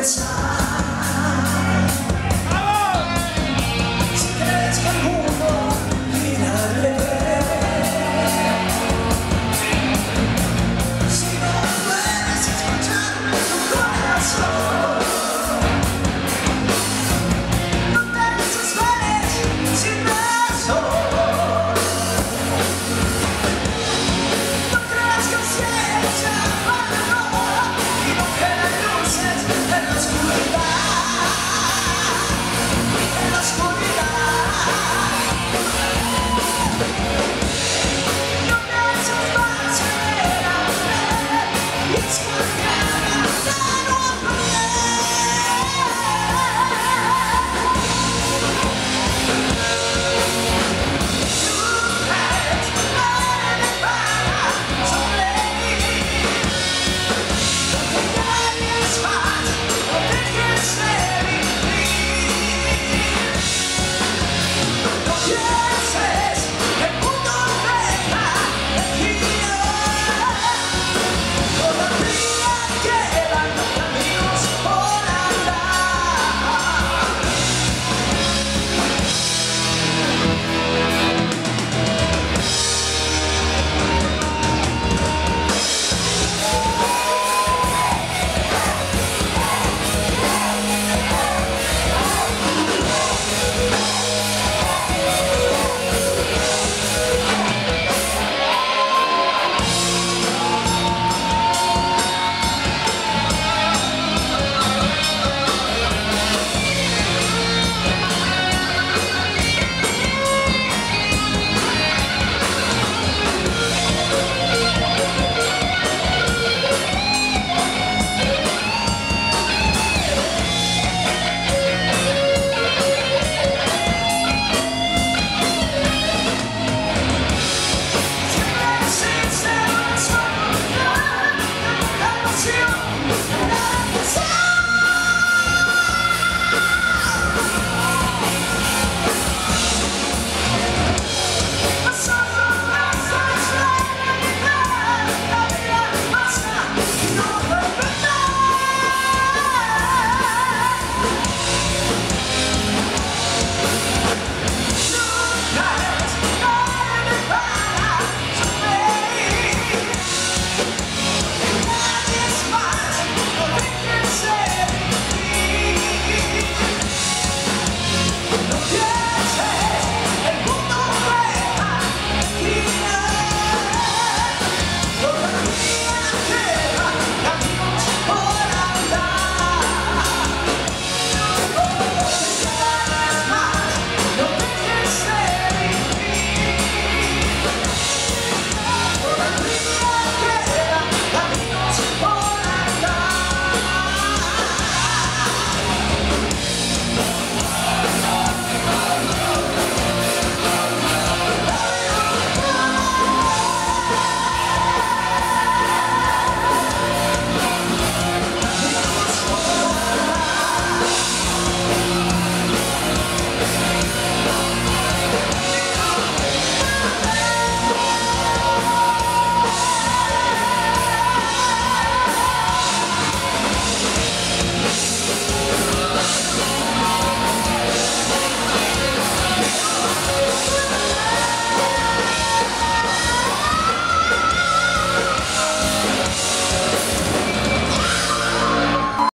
the time Go!